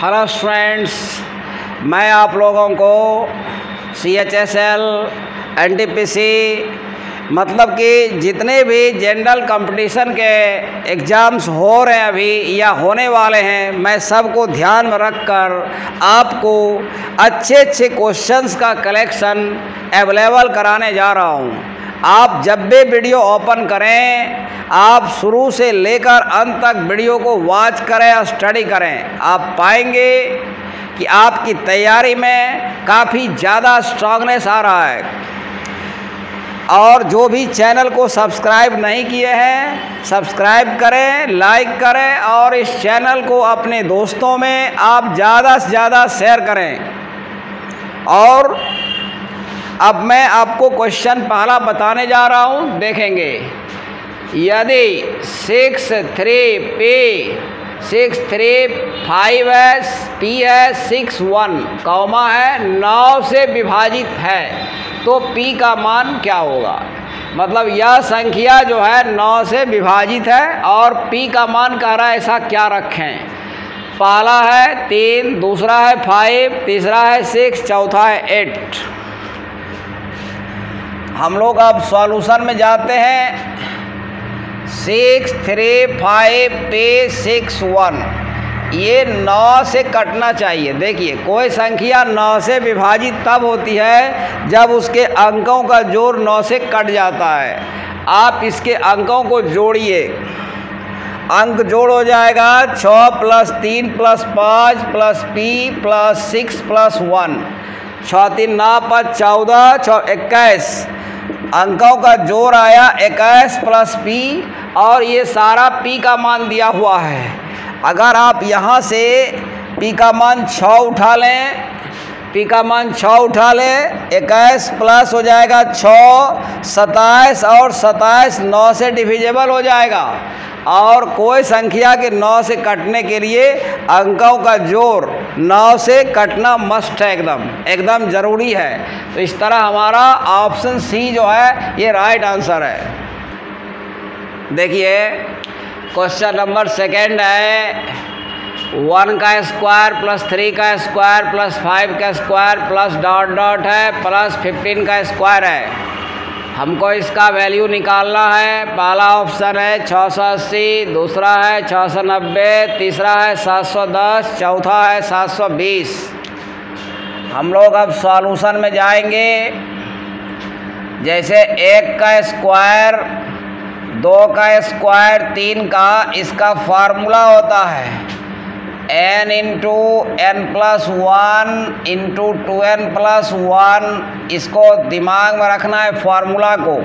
Hello students मैं आप लोगों को C H S L N T P C मतलब कि जितने भी जनरल कंपटीशन के एग्ज़ाम्स हो रहे हैं अभी या होने वाले हैं, मैं सबको ध्यान में रख कर आपको अच्छे अच्छे क्वेश्चंस का कलेक्शन अवेलेबल कराने जा रहा हूँ। आप जब भी वीडियो ओपन करें, आप शुरू से लेकर अंत तक वीडियो को वॉच करें और स्टडी करें। आप पाएँगे कि आपकी तैयारी में काफ़ी ज़्यादा स्ट्रांगनेस आ रहा है। और जो भी चैनल को सब्सक्राइब नहीं किए हैं सब्सक्राइब करें लाइक करें और इस चैनल को अपने दोस्तों में आप ज़्यादा से ज़्यादा शेयर करें। और अब मैं आपको क्वेश्चन पहला बताने जा रहा हूँ, देखेंगे। यदि six three P six three five S P है सिक्स वन कौमा है नौ से विभाजित है तो पी का मान क्या होगा? मतलब यह संख्या जो है नौ से विभाजित है, और पी का मान कह रहा है, ऐसा क्या रखें? पहला है तीन, दूसरा है फाइव तीसरा है सिक्स चौथा है एट हम लोग अब सॉल्यूशन में जाते हैं। सिक्स थ्री फाइव पे सिक्स वन ये नौ से कटना चाहिए। देखिए, कोई संख्या नौ से विभाजित तब होती है जब उसके अंकों का ज़ोर नौ से कट जाता है। आप इसके अंकों को जोड़िए। अंक जोड़ हो जाएगा छः प्लस तीन प्लस पाँच plus P plus six plus one छः तीन नौ पाँच चौदह, छः इक्कीस। अंकों का ज़ोर आया इक्कीस प्लस पी और ये सारा पी का मान दिया हुआ है। अगर आप यहाँ से पी का मान छः उठा लें पी का मान छः उठा लें इक्कीस प्लस हो जाएगा छः सत्ताईस और सत्ताईस नौ से डिविजेबल हो जाएगा। और कोई संख्या के नौ से कटने के लिए अंकों का ज़ोर नौ से कटना मस्ट है एकदम एकदम ज़रूरी है। तो इस तरह हमारा ऑप्शन सी जो है, ये राइट आंसर है। देखिए क्वेश्चन नंबर सेकेंड है वन का स्क्वायर प्लस थ्री का स्क्वायर प्लस फाइव का स्क्वायर प्लस डॉट डॉट है प्लस फिफ्टीन का स्क्वायर है। हमको इसका वैल्यू निकालना है। पहला ऑप्शन है छः सौ अस्सी, दूसरा है छः सौ नब्बे, तीसरा है सात सौ दस, चौथा है सात सौ बीस। हम लोग अब सॉल्यूशन में जाएँगे। जैसे एक का स्क्वायर दो का स्क्वायर तीन का, इसका फार्मूला होता है। N into N plus one into two N plus one इसको दिमाग में रखना है फॉर्मूला को।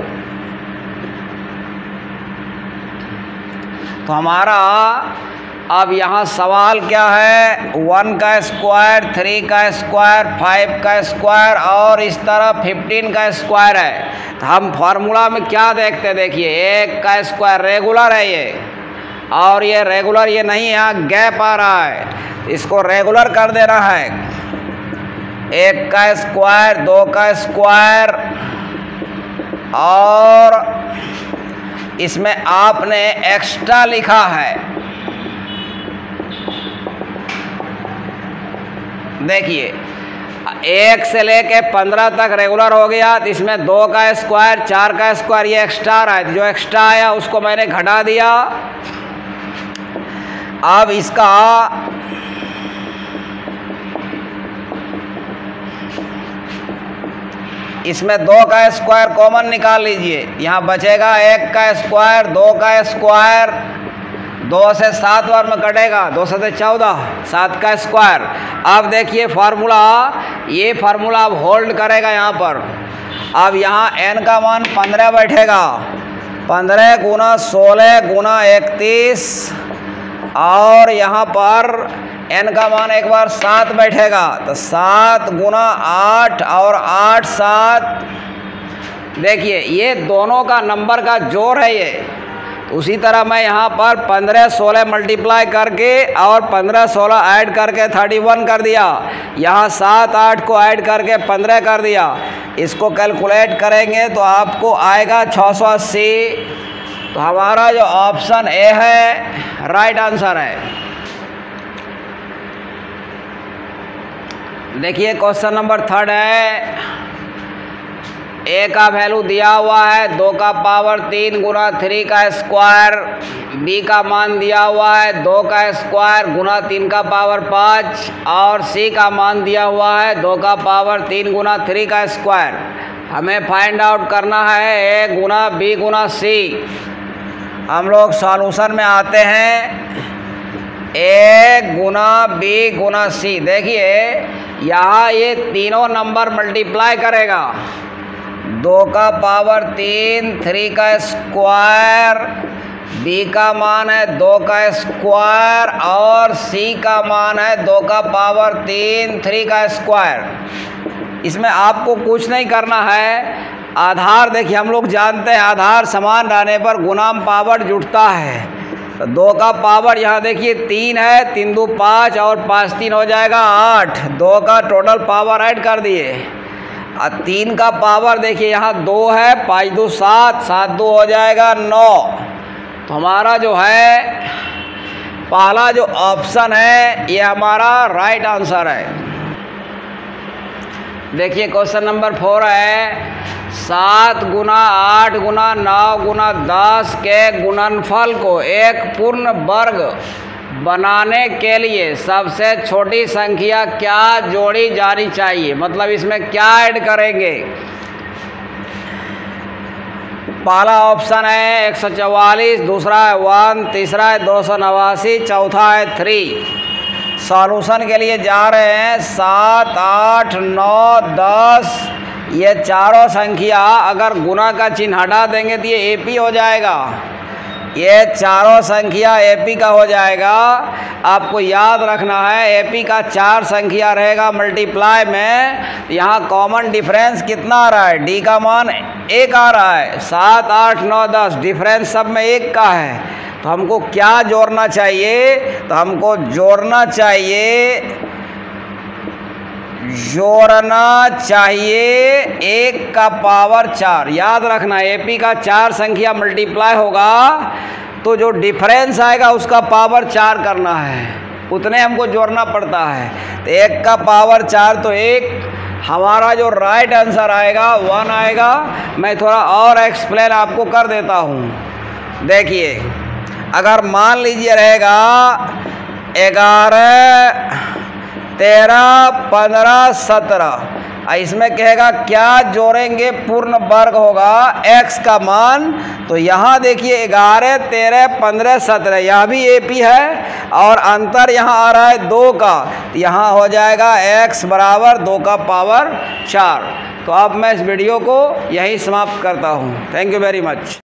तो हमारा अब यहाँ सवाल क्या है? वन का स्क्वायर थ्री का स्क्वायर फाइव का स्क्वायर और इस तरह फिफ्टीन का स्क्वायर है। तो हम फार्मूला में क्या देखते देखिए, एक का स्क्वायर रेगुलर है ये। और ये रेगुलर ये नहीं यहाँ गैप आ रहा है। इसको रेगुलर कर देना है। एक का स्क्वायर दो का स्क्वायर और इसमें आपने एक्स्ट्रा लिखा है। देखिए, एक से लेके पंद्रह तक रेगुलर हो गया तो इसमें दो का स्क्वायर चार का स्क्वायर ये एक्स्ट्रा रहा है। जो एक्स्ट्रा आया, उसको मैंने घटा दिया। अब इसका इसमें दो का स्क्वायर कॉमन निकाल लीजिए। यहाँ बचेगा एक का स्क्वायर, दो का स्क्वायर, दो से सात बार में कटेगा, दो से चौदह, सात का स्क्वायर। अब देखिए फार्मूला, ये फार्मूला अब होल्ड करेगा यहाँ पर। अब यहाँ एन का मान पंद्रह बैठेगा। पंद्रह गुना सोलह गुना इकतीस और यहाँ पर एन का मान एक बार सात बैठेगा तो सात गुना आठ और आठ सात। देखिए, ये दोनों का नंबर का ज़ोर है ये। उसी तरह मैं यहाँ पर पंद्रह सोलह मल्टीप्लाई करके और पंद्रह सोलह ऐड करके थर्टी वन कर दिया। यहाँ सात आठ को ऐड करके पंद्रह कर दिया। इसको कैलकुलेट करेंगे तो आपको आएगा छः सौ अस्सी। तो हमारा जो ऑप्शन ए है राइट आंसर है। देखिए क्वेश्चन नंबर थर्ड है। ए का वैल्यू दिया हुआ है, दो का पावर तीन गुना थ्री का स्क्वायर बी का मान दिया हुआ है, दो का स्क्वायर गुना तीन का पावर पाँच, और सी का मान दिया हुआ है, दो का पावर तीन गुना थ्री का स्क्वायर हमें फाइंड आउट करना है ए गुना बी गुना सी हम लोग सॉल्यूशन में आते हैं। ए गुना बी गुना सी। देखिए, यहाँ ये तीनों नंबर मल्टीप्लाई करेगा। दो का पावर तीन थ्री का स्क्वायर बी का मान है दो का स्क्वायर और सी का मान है दो का पावर तीन थ्री का स्क्वायर इसमें आपको कुछ नहीं करना है। आधार देखिए, हम लोग जानते हैं आधार समान रहने पर गुनाम पावर जुटता है। तो दो का पावर यहाँ देखिए, तीन है, तीन दो पाँच और पाँच तीन हो जाएगा आठ। दो का टोटल पावर ऐड कर दिए। और तीन का पावर देखिए, यहाँ दो है, पाँच दो सात सात दो हो जाएगा नौ। तो हमारा जो है, पहला जो ऑप्शन है, ये हमारा राइट आंसर है। देखिए क्वेश्चन नंबर फोर है, सात गुना आठ गुना नौ गुना दस के गुणनफल को एक पूर्ण वर्ग बनाने के लिए सबसे छोटी संख्या क्या जोड़ी जानी चाहिए? मतलब इसमें क्या ऐड करेंगे? पहला ऑप्शन है एक सौ चवालीस, दूसरा है वन, तीसरा है दो सौ नवासी, चौथा है थ्री सॉल्यूशन के लिए जा रहे हैं। सात, आठ, नौ, दस, ये चारों संख्या अगर गुना का चिन्ह हटा देंगे तो ये एपी हो जाएगा। ये चारों संख्या एपी का हो जाएगा। आपको याद रखना है एपी का चार संख्या रहेगा मल्टीप्लाई में। यहाँ कॉमन डिफरेंस कितना आ रहा है? डी का मान एक आ रहा है। सात, आठ, नौ, दस डिफरेंस सब में एक का है। तो हमको क्या जोड़ना चाहिए? तो हमको जोड़ना चाहिए जोड़ना चाहिए एक का पावर चार। याद रखना एपी का चार संख्या मल्टीप्लाई होगा तो जो डिफरेंस आएगा उसका पावर चार करना है। उतने हमको जोड़ना पड़ता है। तो एक का पावर चार तो एक। हमारा जो राइट आंसर आएगा वन आएगा। मैं थोड़ा और एक्सप्लेन आपको कर देता हूँ। देखिए अगर मान लीजिए रहेगा ग्यारह, तेरह, पंद्रह, सत्रह इसमें कहेगा, क्या जोड़ेंगे पूर्ण वर्ग होगा x का मान? तो यहाँ देखिए, ग्यारह, तेरह, पंद्रह, सत्रह, यह भी ए पी है, और अंतर यहाँ आ रहा है दो का यहाँ हो जाएगा x बराबर दो का पावर चार। तो अब मैं इस वीडियो को यहीं समाप्त करता हूँ। Thank you very much